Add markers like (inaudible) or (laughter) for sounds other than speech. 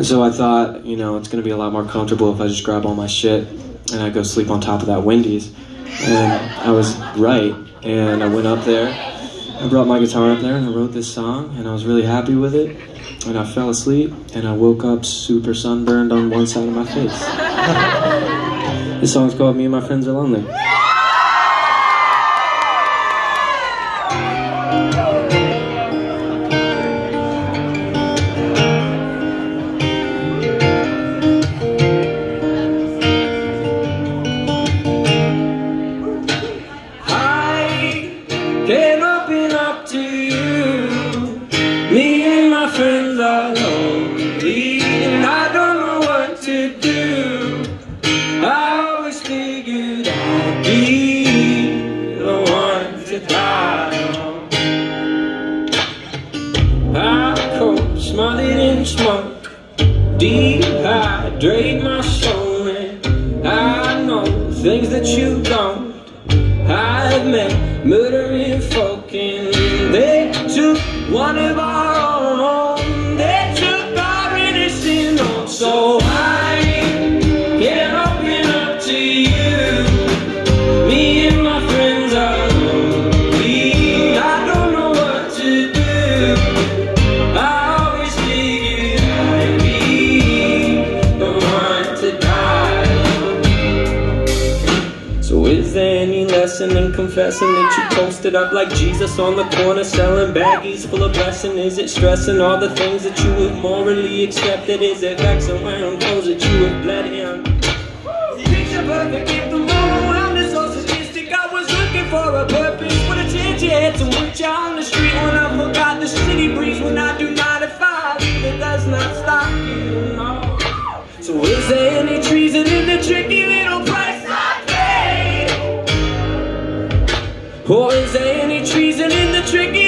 And so I thought, you know, it's gonna be a lot more comfortable if I just grab all my shit and I go sleep on top of that Wendy's. And I was right. And I went up there, I brought my guitar up there and I wrote this song and I was really happy with it. And I fell asleep and I woke up super sunburned on one side of my face. (laughs) this song's called Me and My Friends Are Lonely. Smothered in smoke, dehydrate my soul, and I know things that you don't. I've met murdering folk and they took one of our is there any lesson in confessing that you posted up like Jesus on the corner selling baggies full of blessing? Is it stressing all the things that you would morally accepted? Is it vexing wearing clothes that you have bled in? Picture perfect if the moral wellness so sadistic. I was looking for a purpose with a had some reach out on the street when I forgot the city breeze when I do not if I leave it does not stop you, no. So is there any treason in the tricky Or is there any treason in the trick?